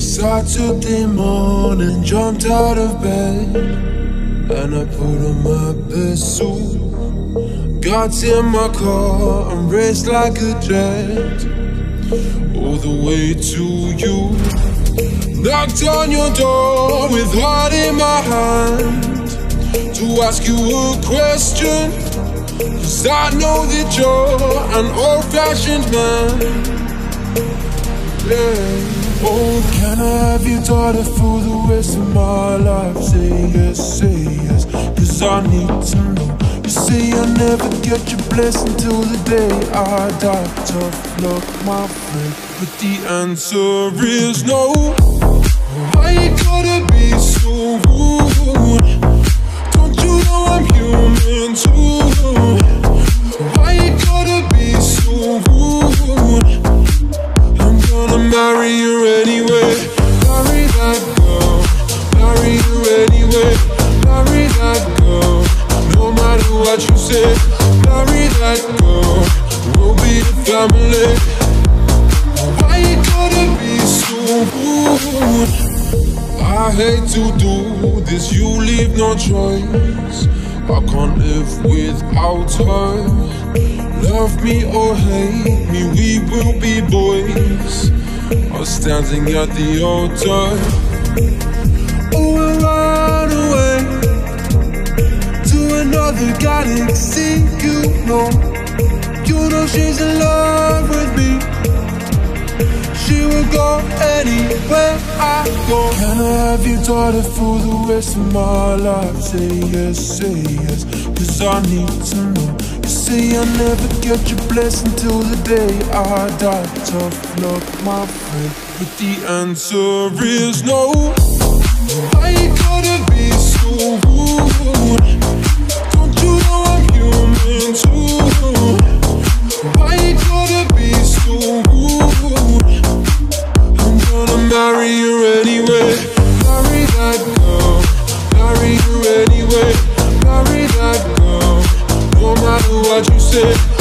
Saturday morning, jumped out of bed and I put on my best suit. Got in my car and raced like a jet all the way to you. Knocked on your door with heart in my hand to ask you a question. Cause I know that you're an old fashioned man. Yeah. Oh, can I have your daughter for the rest of my life? Say yes, say yes, cause I need to know. You say I never get your blessing till the day I die. Tough luck, my friend, but the answer is no. Marry that girl. We'll be family. Why you gotta be so rude? I hate to do this. You leave no choice. I can't live without her. Love me or hate me, we will be boys. Are standing at the altar. To another galaxy. You know, you know she's in love with me. She will go anywhere I go. Can I have your daughter for the rest of my life? Say yes, say yes, cause I need to know. You say I never get your blessing till the day I die. Tough luck, my friend, but the answer is no. Why you marry you anyway. Marry that girl, marry you anyway. Marry that girl, no matter what you say.